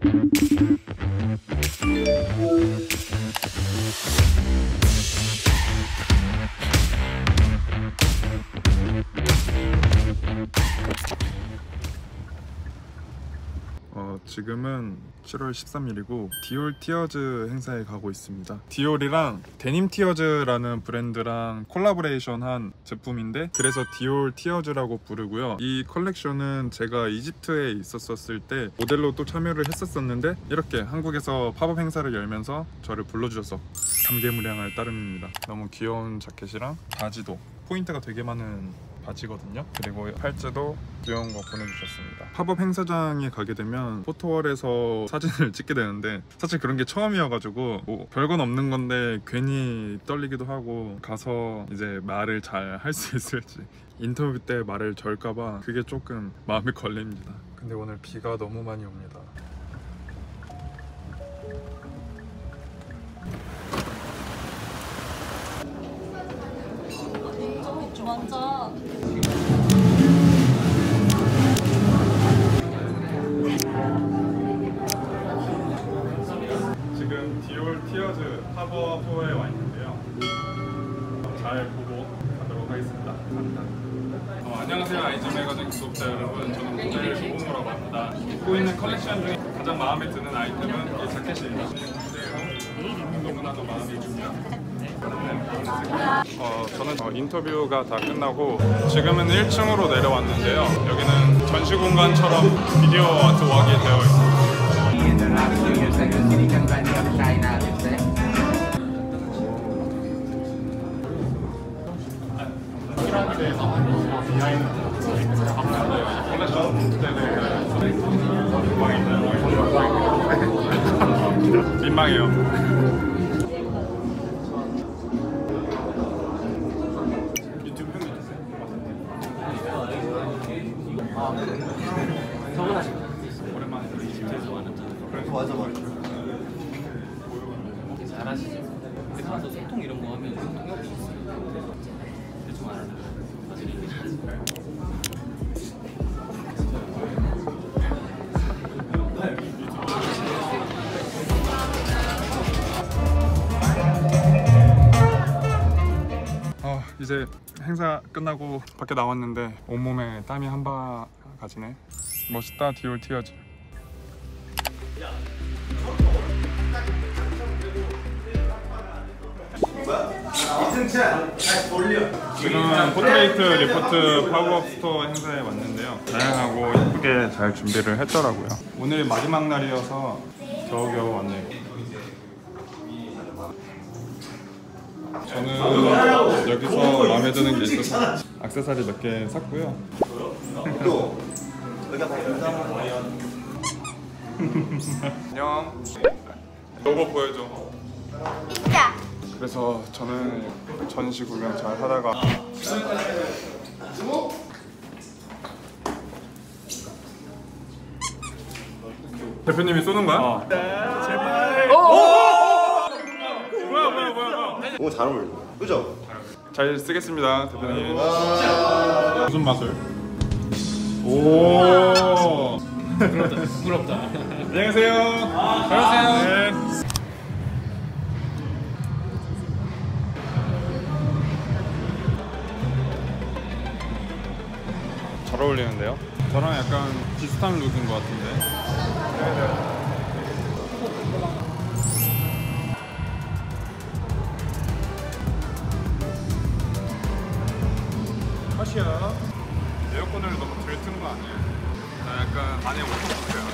Thank you. 지금은 7월 13일이고 Dior Tears 행사에 가고 있습니다. Dior이랑 Denim Tears라는 브랜드랑 콜라보레이션 한 제품인데 그래서 Dior Tears라고 부르고요. 이 컬렉션은 제가 이집트에 있었었을 때 모델로 또 참여를 했었었는데 이렇게 한국에서 팝업 행사를 열면서 저를 불러주셔서 감개무량할 따름입니다. 너무 귀여운 자켓이랑 바지도 포인트가 되게 많은 바지거든요. 그리고 팔찌도 귀여운 거 보내주셨습니다. 팝업 행사장에 가게 되면 포토월에서 사진을 찍게 되는데 사실 그런 게 처음이어가지고 뭐 별건 없는 건데 괜히 떨리기도 하고 가서 이제 말을 잘 할 수 있을지 인터뷰 때 말을 절까봐 그게 조금 마음에 걸립니다. 근데 오늘 비가 너무 많이 옵니다. 완전 지금 Dior Tears 팝업에 와 있는데요. 잘 보고 가도록 하겠습니다. 감사합니다. 어, 안녕하세요. 아이즈 매거진 구독자 여러분. 저는 모델 조봉우라고 합니다. 입고 있는 컬렉션 중에 가장 마음에 드는 아이템은 이 자켓입니다. 어, 저는 어, 인터뷰가 다 끝나고 지금은 1층으로 내려왔는데요. 여기는 전시 공간처럼 비디오 아트웍이 되어 있습니다. 민망해요. 소통 이런 거 하면 소통이 없이 있어요. 대충 알아요. 나중 이제 행사 끝나고 밖에 나왔는데 온몸에 땀이 한 바가지네. 멋있다 Dior Tears. 지금은 Portrait Report 팝업 스토어 행사에 왔는데요. 다양하고 예쁘게 잘 준비를 했더라고요. 오늘 마지막 날이어서 겨우겨우 왔네요. 저는 여기서 마음에 드는 게 있어서 액세서리 몇 개 샀고요. 또 여기가 바쁜다. 안녕. 로고 보여줘. 자 그래서 저는 전시 구경 잘 하다가 대표님이 쏘는 거야? 제 너무 잘 어울려. 그죠? 잘 쓰겠습니다, 대표님. 무슨 맛을? 오. 부럽다. 부럽다. 안녕하세요. 안녕하세요. 네. 잘 어울리는데요? 저랑 약간 비슷한 룩인 것 같은데. 컷이야. 에어컨을 너무 들트는 거 아니에요? 나 약간 안에 옷 같아요.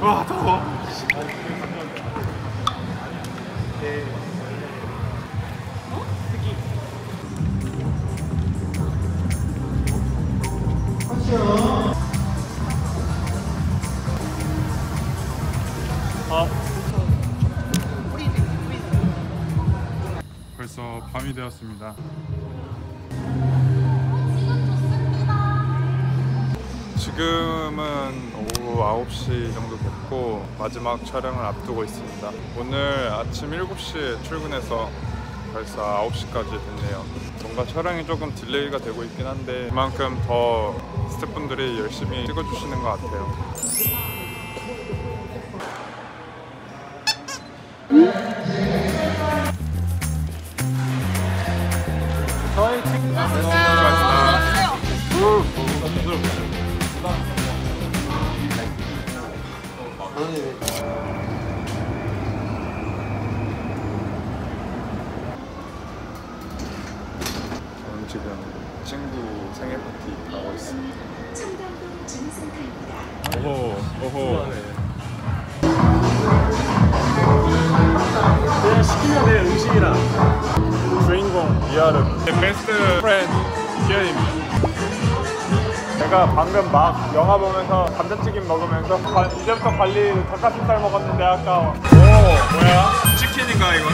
와 더워. 벌써 밤이 되었습니다. 지금은 오후 9시 정도 됐고 마지막 촬영을 앞두고 있습니다. 오늘 아침 7시에 출근해서 벌써 9시까지 됐네요. 뭔가 촬영이 조금 delay가 되고 있긴 한데 그만큼 더 스태프분들이 열심히 찍어주시는 것 같아요. 지금 친구 생일 파티 가고 있습니다. 오호, 오호. 그냥 시키면 돼 음식이랑 이하름 베스트 프렌드 기현입니다 제가 방금 막 영화 보면서 감자튀김 먹으면서 가- 이제부터 관리 닭가슴살 먹었는데 아까워 오 뭐야? 치킨인가 이건?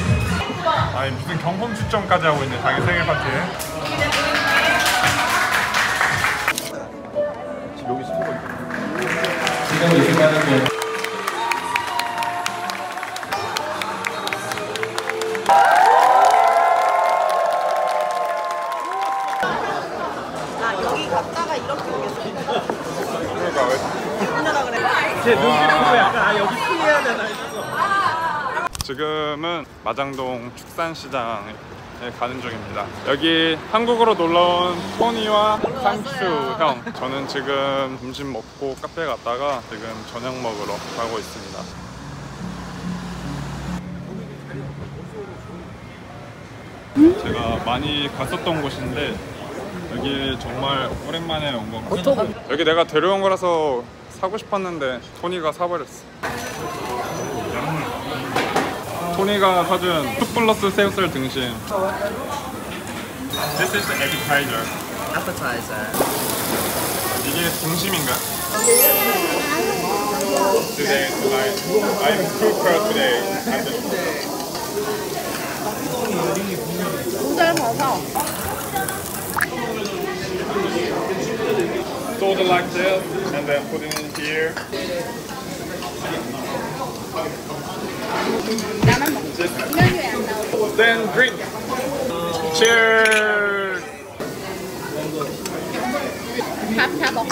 아니 무슨 경품 추첨까지 하고 있네 자기 생일 파티에 지금은 마장동 축산시장에 가는 중입니다. 여기 한국으로 놀러온 토니와 상추 형. 저는 지금 점심 먹고 카페 갔다가 지금 저녁 먹으러 가고 있습니다. 제가 많이 갔었던 곳인데 여기 정말 오랜만에 온 것 같아요. 여기 내가 데려온 거라서 사고 싶었는데 토니가 사버렸어. 토니가 사준 풋플러스 새우살 등심. This is appetizer. appetizer 이게 등심인가? Today tonight I'm cooker today. 모자를 벗어. Sold it like this and then put it in here. 나만 나오지? Then drink. Cheers. 밥다 먹고.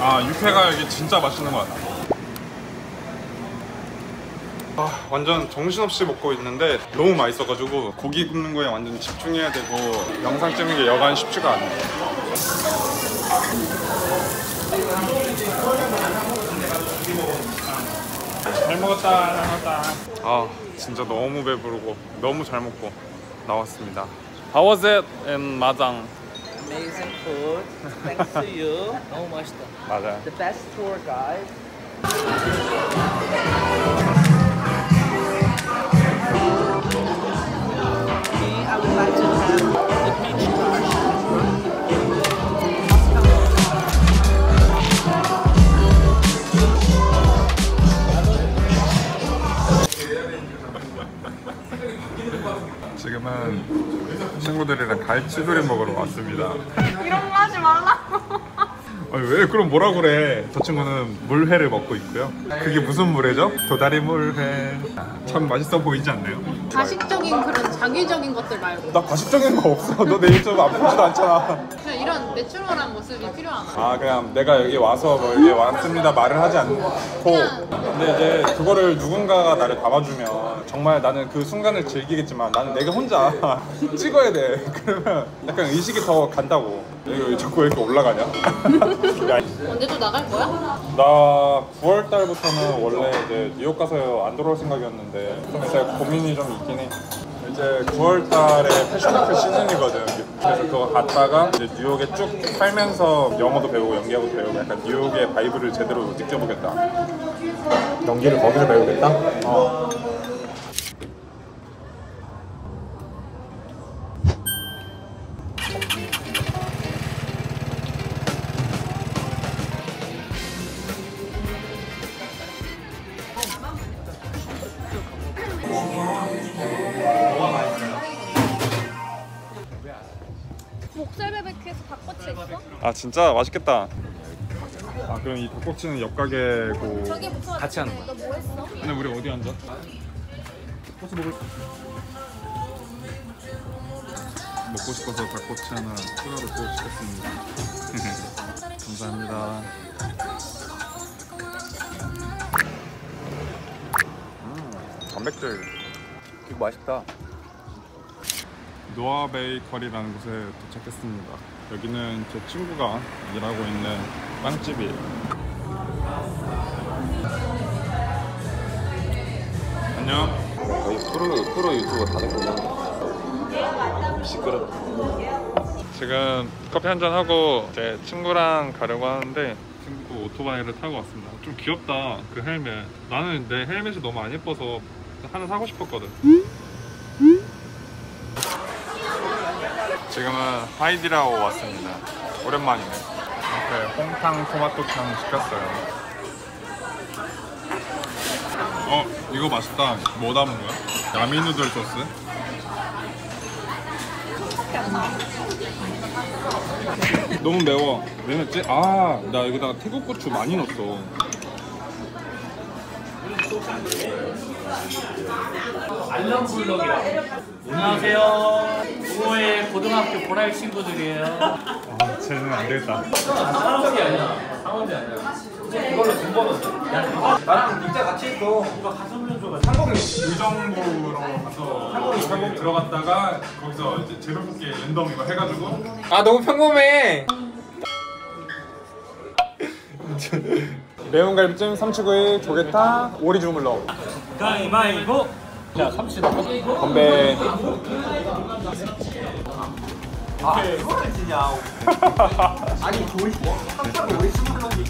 아 육회가 여기 진짜 맛있는 것 같아. 아 완전 정신없이 먹고 있는데 너무 맛있어가지고 고기 굽는 거에 완전 집중해야 되고 영상 찍는 게 여간 쉽지가. 잘 먹었다, 잘 먹었다. 아 진짜 너무 배부르고 너무 잘 먹고 나왔습니다. How was it in 마장? Amazing food thanks to you 너무 맛있다 맞아. The best tour guide 갈치조림 먹으러 왔습니다. 이런 거 하지 말라고. 아니 왜 그럼 뭐라 그래? 저 친구는 물회를 먹고 있고요. 그게 무슨 물회죠? 도다리 물회. 참 맛있어 보이지 않나요? 가식적인 그런 자기적인 것들 말고 나 가식적인 거 없어. 너내안 보지도 않잖아. 그냥 이런 내추럴한 모습이 필요하나? 아 그냥 내가 여기 와서 뭐 여기 왔습니다 말을 하지 않고 근데 이제 그거를 누군가가 나를 담아주면 정말 나는 그 순간을 즐기겠지만 나는 내가 혼자 찍어야 돼 그러면 약간 의식이 더 간다고 왜 자꾸 왜 이렇게 올라가냐? 야, 언제 또 나갈 거야? 나 9월 달부터는 원래 이제 뉴욕 가서 안 돌아올 생각이었는데 좀 이제 고민이 좀 있긴 해. 이제 9월 달에 패션위크 시즌이거든. 그래서 그거 갔다가 이제 뉴욕에 쭉 살면서 영어도 배우고 연기하고 배우고 약간 뉴욕의 vibe를 제대로 느껴보겠다. 연기를 거기서 배우겠다? 어 닭꼬치 있어? 아 진짜 맛있겠다 아 그럼 이 닭꼬치는 옆 가게고 저기. 같이 하는 거야. 너뭐 했어? 근데 우리 어디 앉아? 혹시 먹을 수 먹고 싶어서 닭꼬치 하나 추가로 또 시켰습니다. 감사합니다. 음, 단백질 이거 맛있다. 노아 베이커리라는 곳에 도착했습니다. 여기는 제 친구가 일하고 있는 빵집이에요. 안녕. 거의 프로 프로 유튜버 다 됐구나. 시끄럽. 지금 커피 한 잔 하고 제 친구랑 가려고 하는데 친구 오토바이를 타고 왔습니다. 좀 귀엽다 그 헬멧. 나는 내 헬멧이 너무 안 예뻐서 하나 사고 싶었거든. 지금은 하이디라고 왔습니다. 오랜만이네. 이렇게 홍탕 토마토탕 시켰어요. 어 이거 맛있다. 뭐 담은 거야? 야미 누들 소스? 너무 매워. 왜 맵지? 아, 나 여기다가 태국 고추 많이 넣었어. 알람 블럭이라고. 안녕하세요. 부모의 고등학교 보랄 친구들이에요. 아, 쟤는 안 되겠다. 상원이 아니야. 상원이 아니야. 이걸로 돈 벌었어. 나랑 닉자 같이 있어. 누가 가서 올려줘. 상공이. 의정부로 가서 한국 들어갔다가 거기서 이제 제로 뽑기 랜덤 이거 해가지고 아 너무 평범해. 매운 갈비찜, 삼치구이, 조개탕, 오리 주물러. 가위바위보. 자, 삼치다. 건배. 아, 그거는 진짜. 아니, 조이. 삼겹살 왜 스물렁이